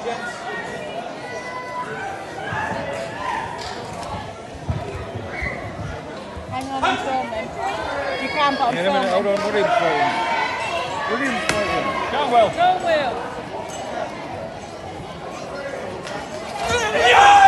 You can, but I'm filming. Hold on, what are you filming? What are you filming? Go well. Well. Yeah!